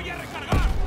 ¡Granada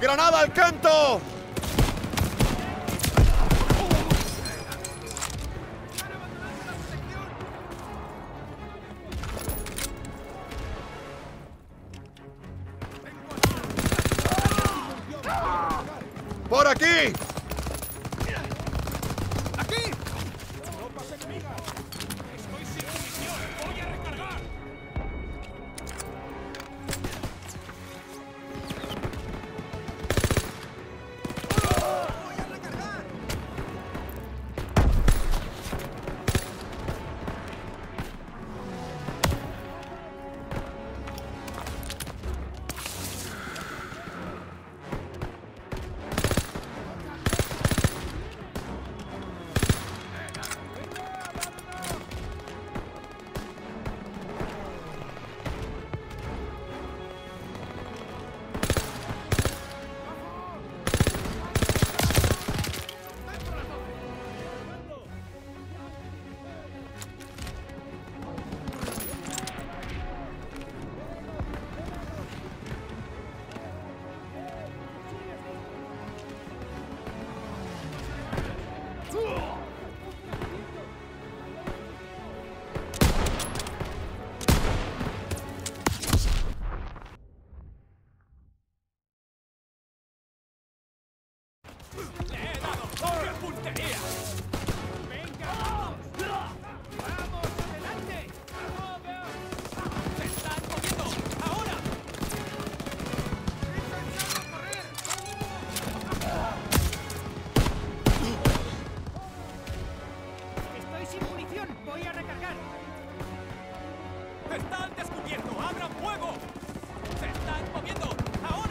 ¡Granada al canto! Sin munición. Voy a recargar. ¡Están descubierto! ¡Abran fuego! ¡Se están moviendo! ¡Ahora!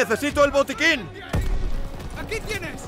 ¡Necesito el botiquín! ¡Aquí tienes!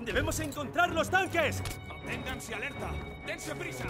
¡Debemos encontrar los tanques! ¡Manténganse alerta! ¡Dense prisa!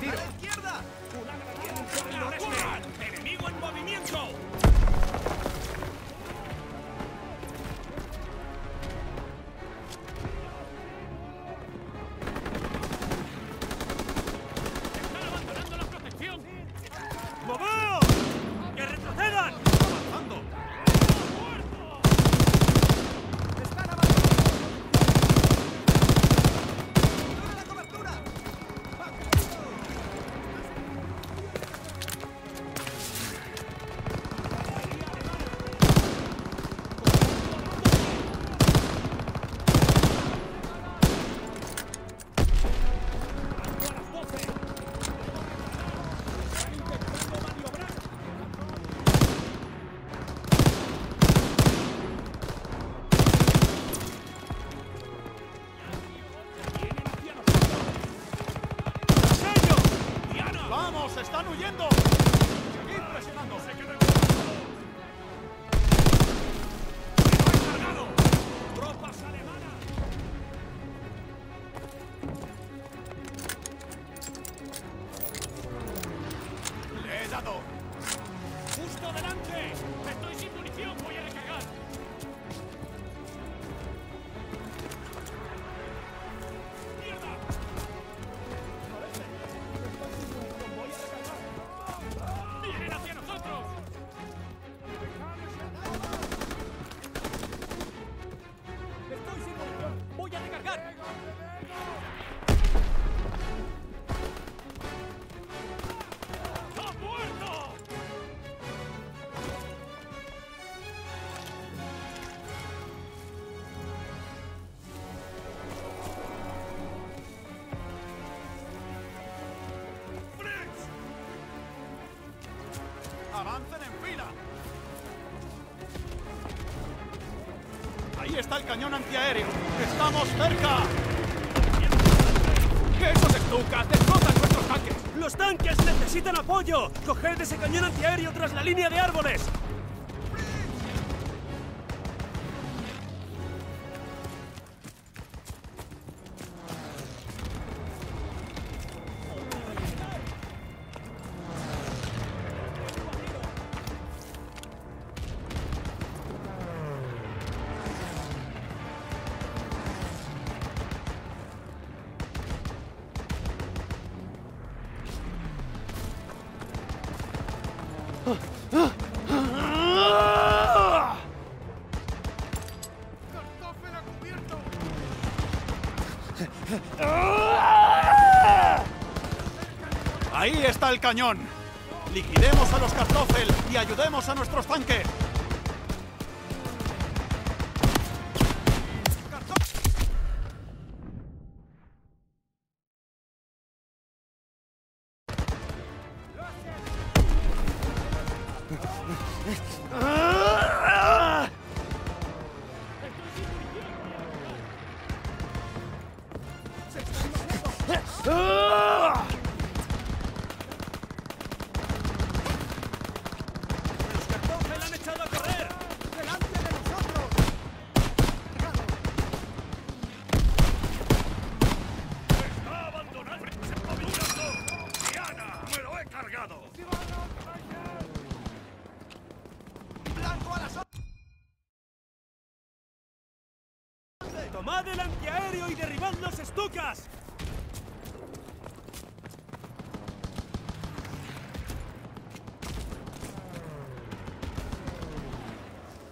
tiro. ¡Justo delante! ¡Estoy sin munición! ¡Voy a está el cañón antiaéreo. ¡Estamos cerca! ¡Que esos estucas destrozan nuestros tanques! ¡Los tanques necesitan apoyo! ¡Coged ese cañón antiaéreo tras la línea de árboles! El cañón. Liquidemos a los Kartoffel y ayudemos a nuestros tanques.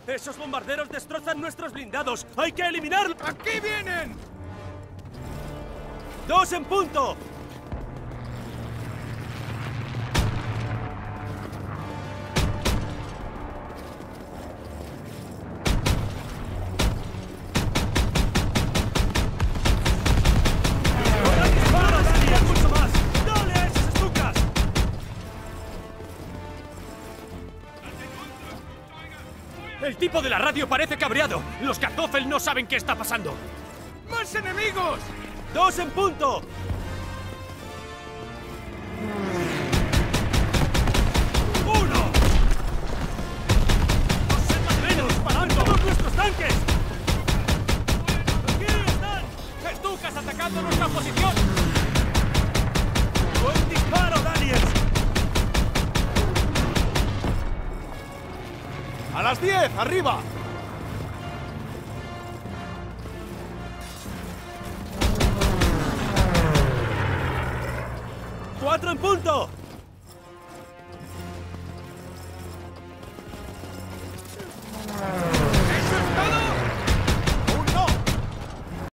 ¡Esos bombarderos destrozan nuestros blindados! ¡Hay que eliminarlos! ¡Aquí vienen! ¡Dos en punto! El tipo de la radio parece cabreado. Los Kartoffel no saben qué está pasando. ¡Más enemigos! ¡Dos en punto! Las 10! ¡Arriba! ¡Cuatro en punto!